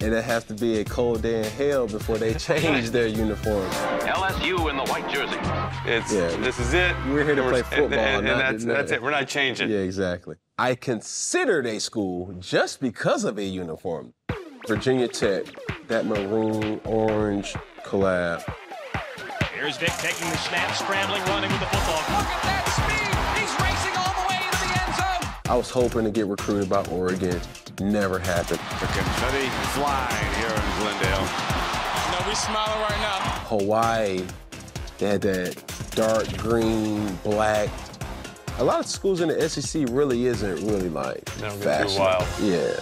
And it have to be a cold day in hell before they change their uniforms. LSU in the white jersey. It's Yeah. this is it. We're here to We're- play football, and, and not- that's that's it. We're not changing. Yeah, exactly. I considered a school just because of a uniform. Virginia Tech, that maroon orange collab. Here's Vick taking the snap, scrambling, running with the football. Look at that speed! He's racing all the way into the end zone. I was hoping to get recruited by Oregon. Never happened. The confetti flying here in Glendale. No, we smiling right now. Hawaii, they had that dark green, black. A lot of schools in the SEC really isn't really like They don't too fashion. wild. Yeah.